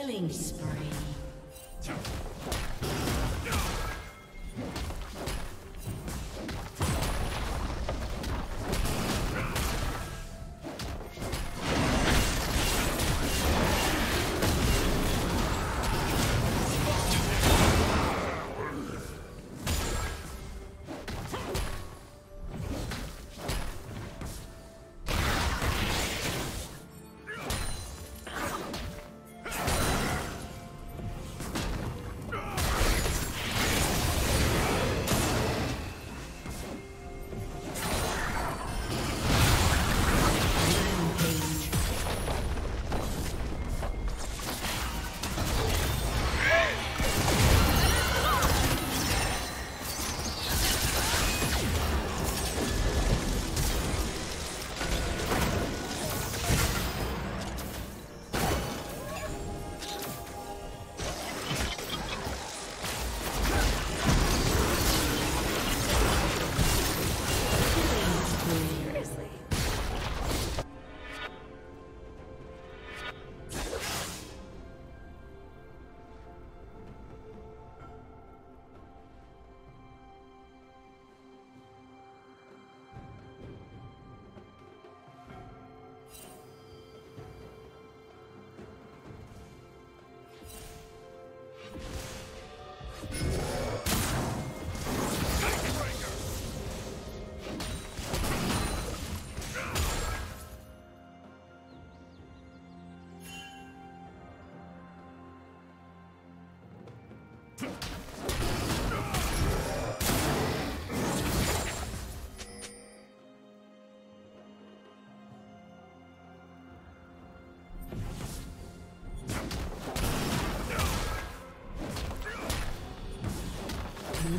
Killing spree.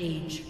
Rampage.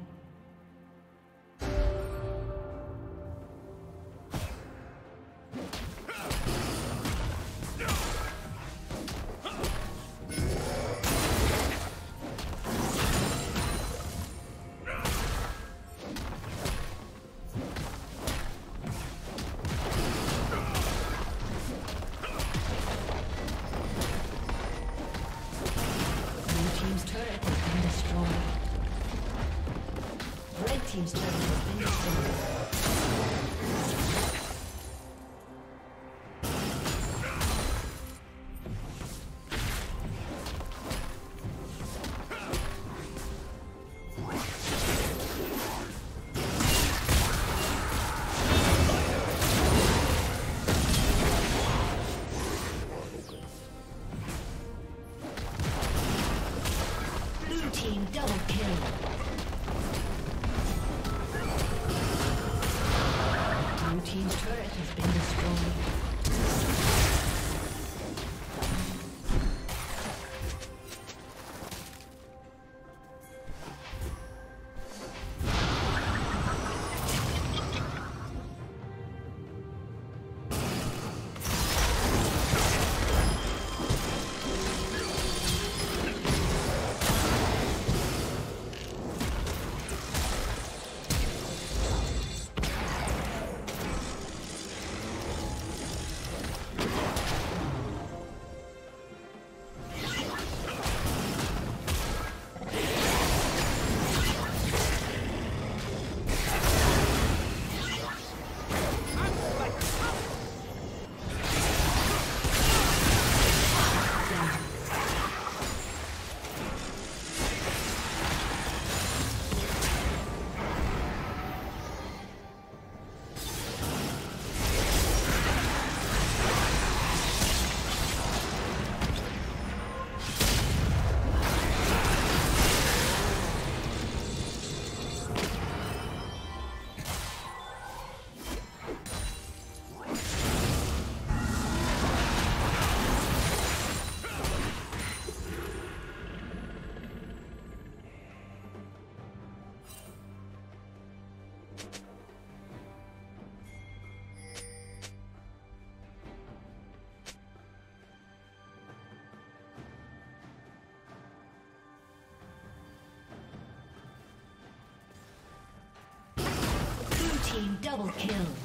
Team double kill.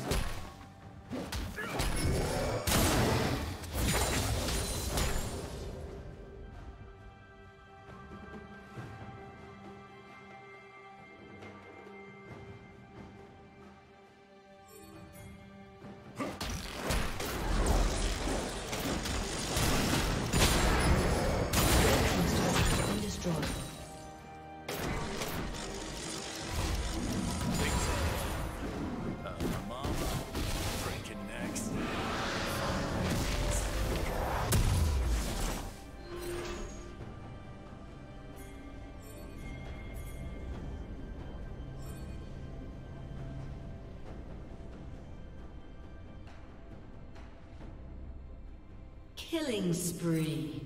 Killing spree.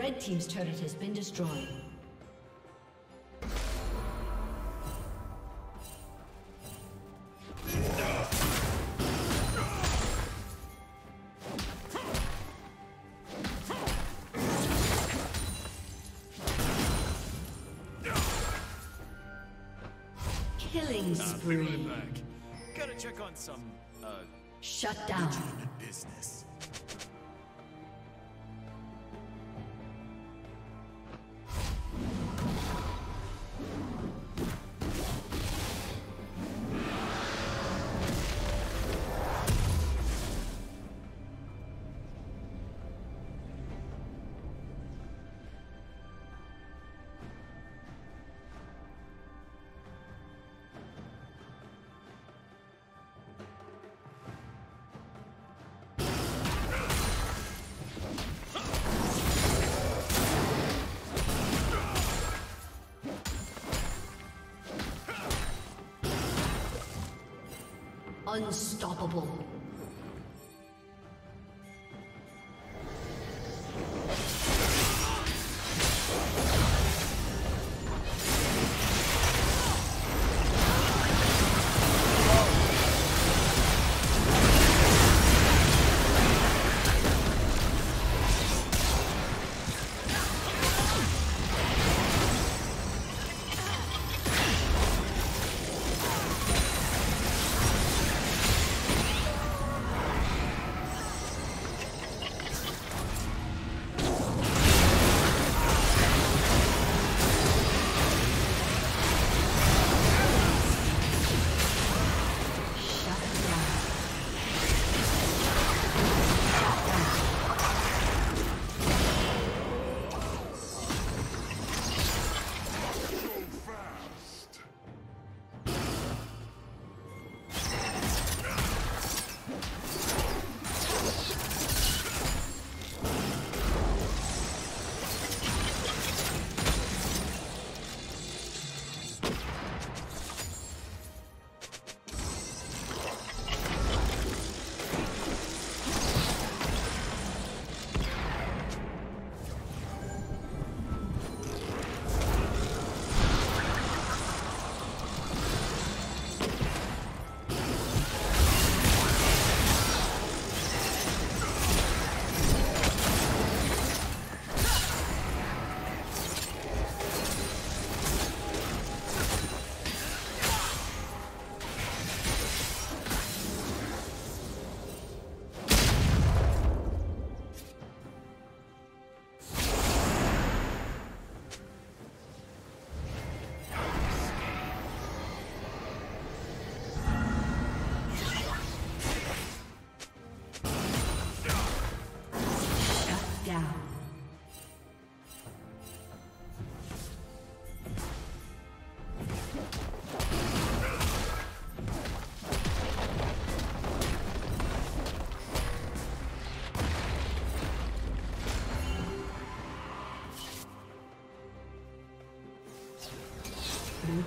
Red Team's turret has been destroyed. Killing spree. Right back. Gotta check on some, uh... Shut down. business. Unstoppable.